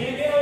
Amen.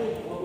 Thank you.